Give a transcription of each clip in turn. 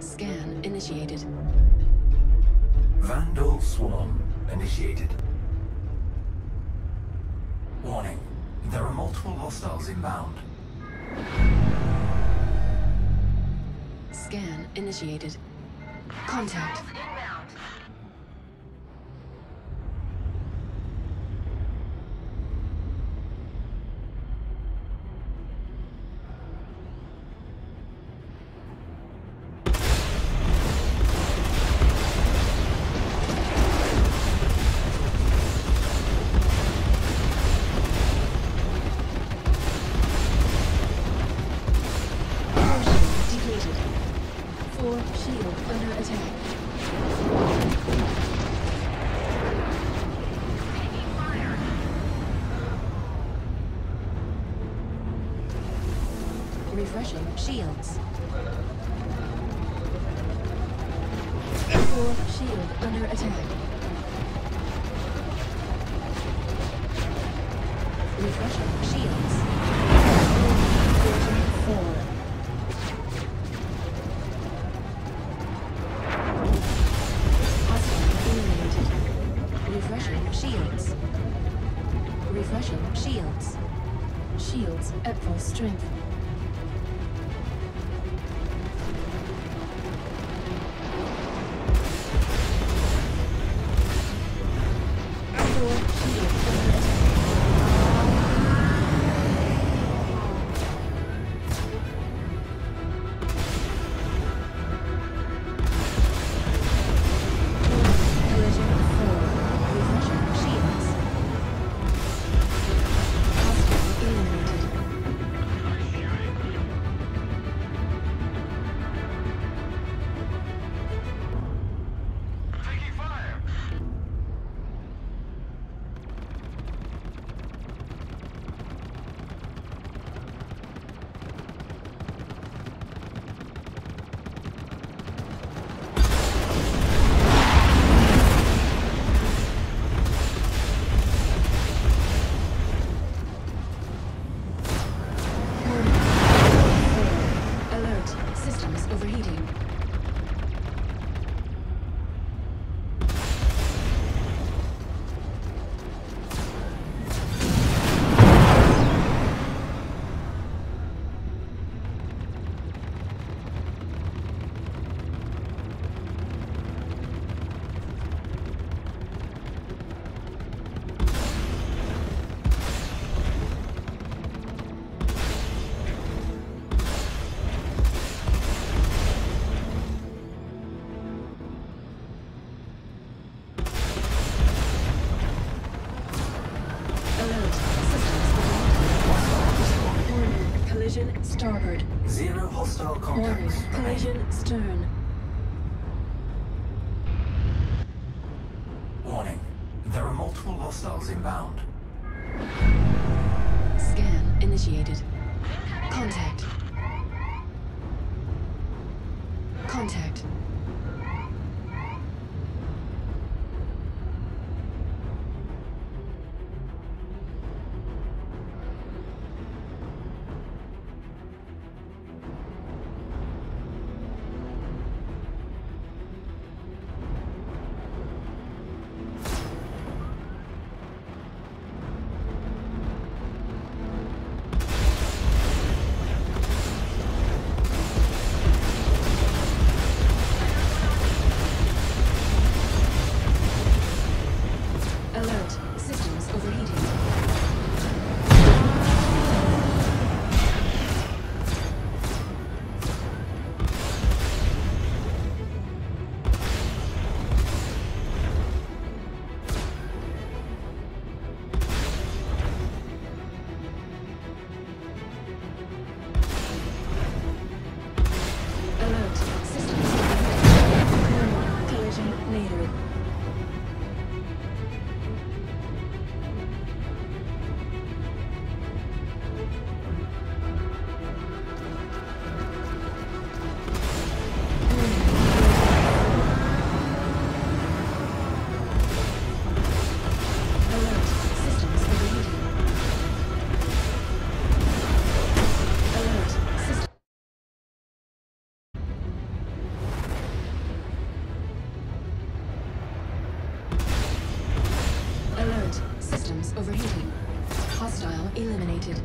Scan initiated. Vanduul Swarm initiated. Warning, there are multiple hostiles inbound. Scan initiated. Contact. completed. 4. Shield under attack. Refreshing shields. 4. Shield under attack. strength. Overheating. Hostile eliminated.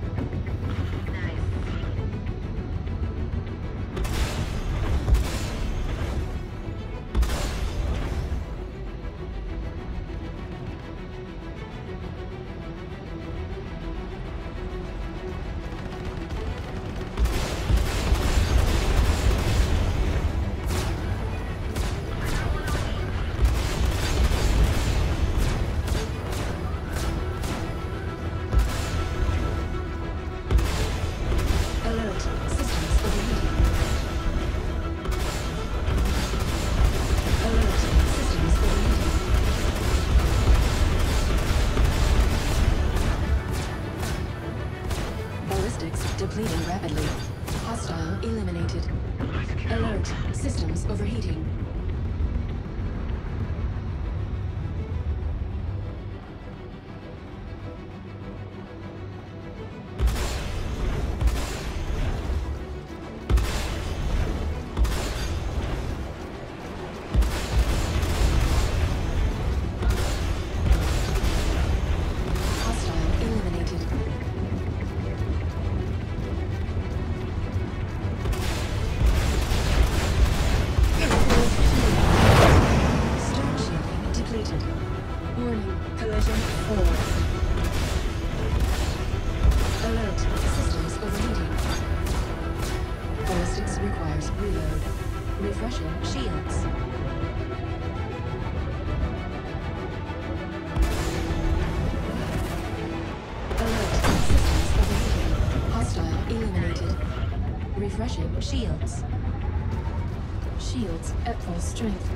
Full strength.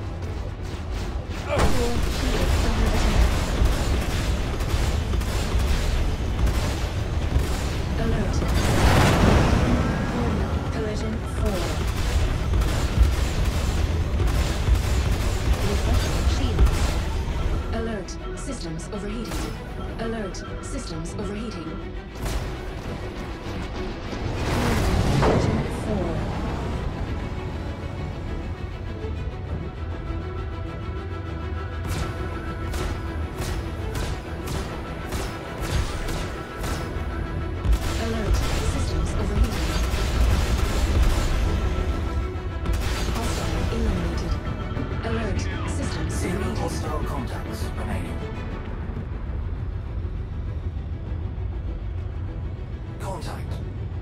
Alert. Collision four. Refreshing shields. Alert, systems overheating. Alert, systems overheating. Contact.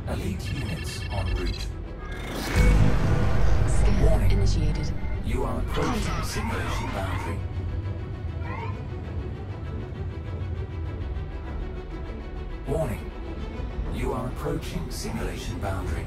Elite units en route. Scan Warning. initiated. You are approaching Contact. simulation boundary. Warning. You are approaching simulation boundary.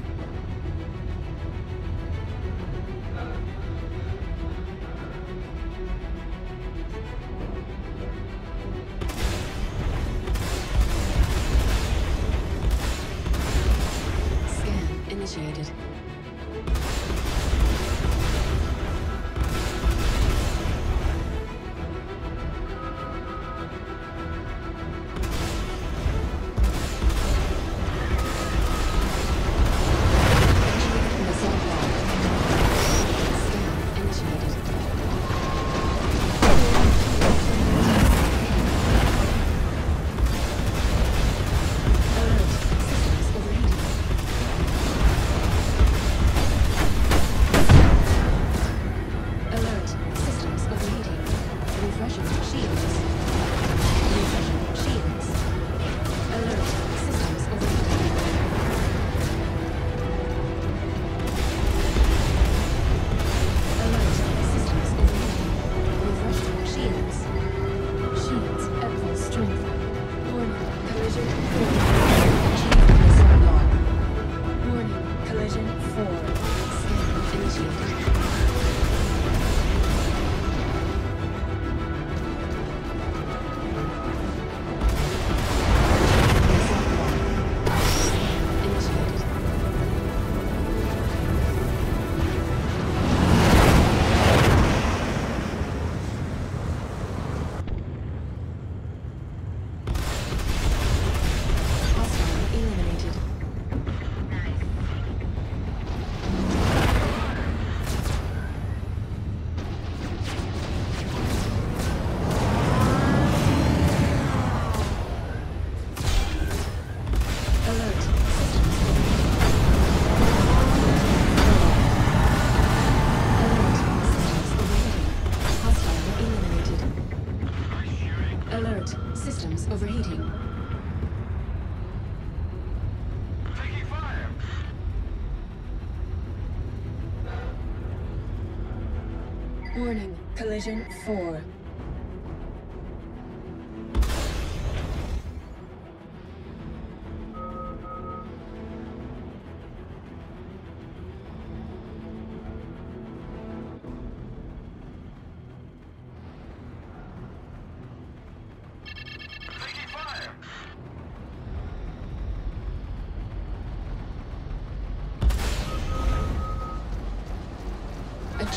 version 4.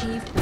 achieved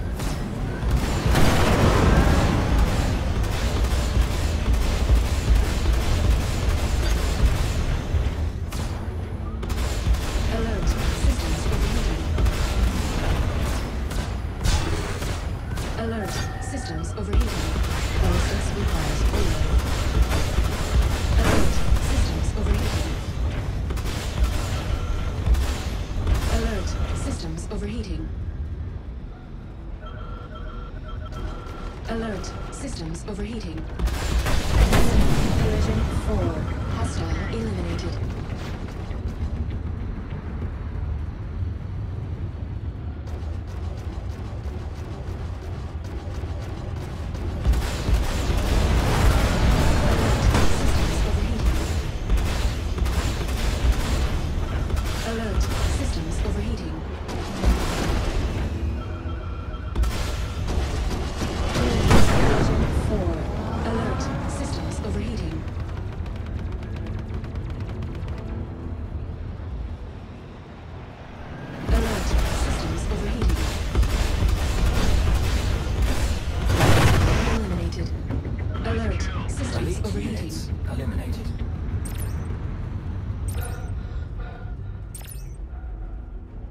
Units eliminated.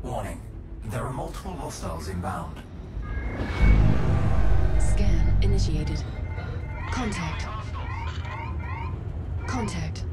Warning. There are multiple hostiles inbound. Scan initiated. Contact. Contact.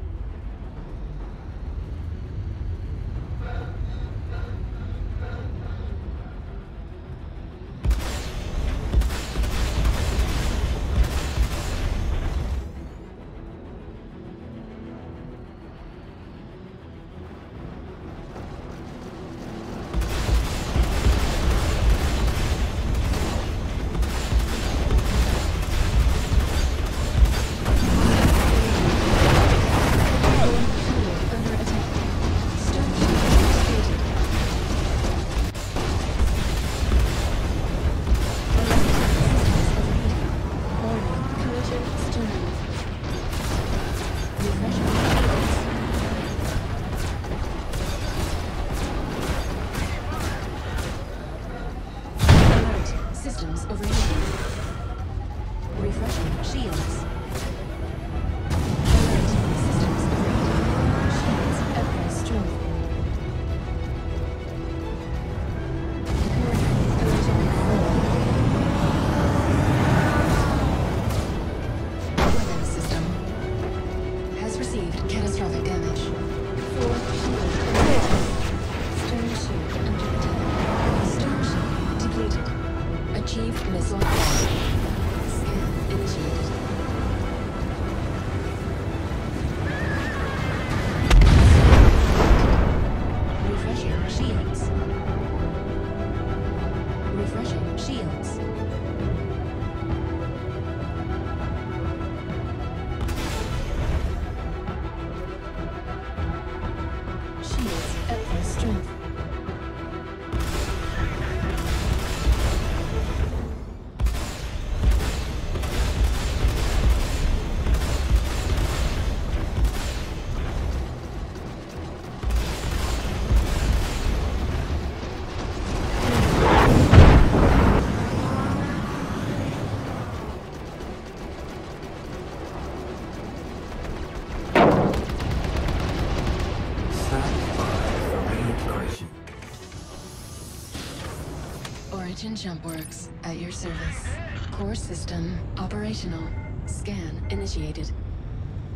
Origin Jumpworks at your service. Core system operational. Scan initiated.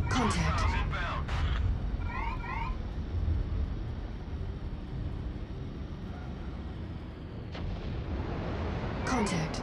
Contact. Contact.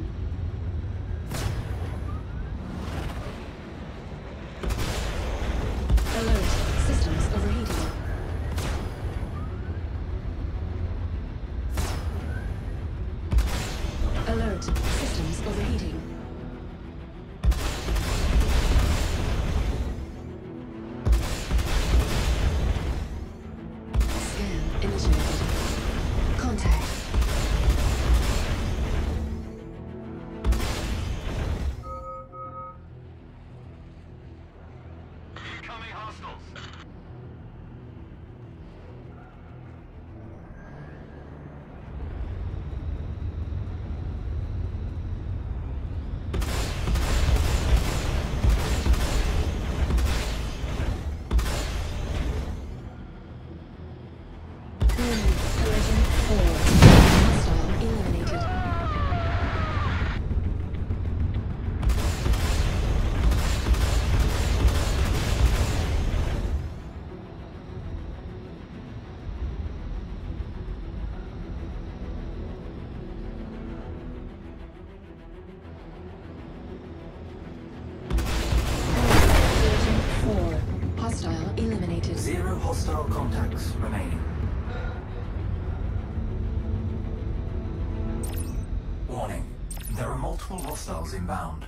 multiple hostiles inbound.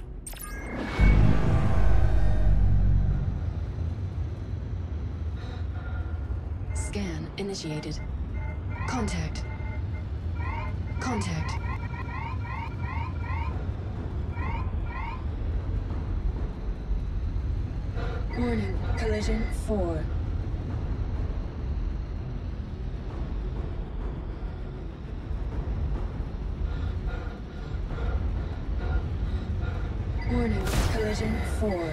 Scan initiated. Contact. Contact. Warning. Collision 4. Warning. Collision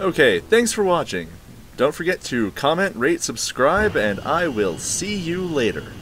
Okay, thanks for watching. Don't forget to comment, rate, subscribe, and I will see you later.